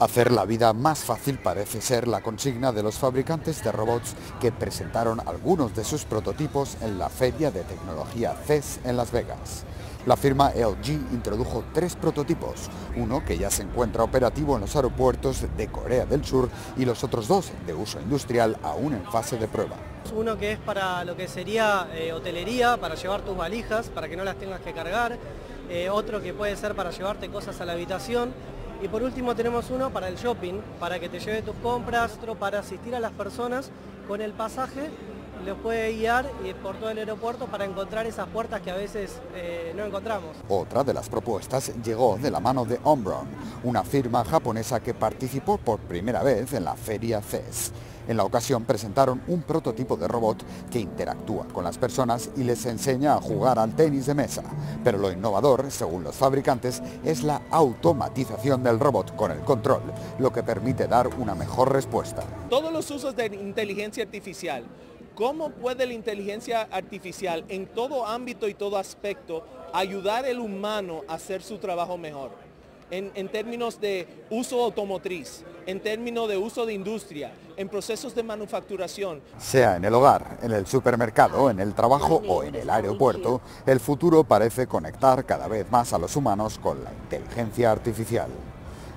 Hacer la vida más fácil parece ser la consigna de los fabricantes de robots que presentaron algunos de sus prototipos en la Feria de Tecnología CES en Las Vegas. La firma LG introdujo tres prototipos, uno que ya se encuentra operativo en los aeropuertos de Corea del Sur y los otros dos de uso industrial aún en fase de prueba. Uno que es para lo que sería eh, hotelería, para llevar tus valijas, para que no las tengas que cargar. Eh, otro que puede ser para llevarte cosas a la habitación y por último tenemos uno para el shopping, para que te lleve tus compras, otro para asistir a las personas con el pasaje, los puede guiar por todo el aeropuerto para encontrar esas puertas que a veces eh, no encontramos. Otra de las propuestas llegó de la mano de Omron, una firma japonesa que participó por primera vez en la feria CES. En la ocasión presentaron un prototipo de robot que interactúa con las personas y les enseña a jugar al tenis de mesa. Pero lo innovador, según los fabricantes, es la automatización del robot con el control, lo que permite dar una mejor respuesta. Todos los usos de inteligencia artificial, ¿cómo puede la inteligencia artificial en todo ámbito y todo aspecto ayudar al humano a hacer su trabajo mejor? En, términos de uso automotriz, en términos de uso de industria, en procesos de manufacturación. Sea en el hogar, en el supermercado, en el trabajo o en el aeropuerto, el futuro parece conectar cada vez más a los humanos con la inteligencia artificial.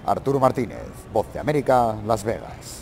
Arturo Martínez, Voz de América, Las Vegas.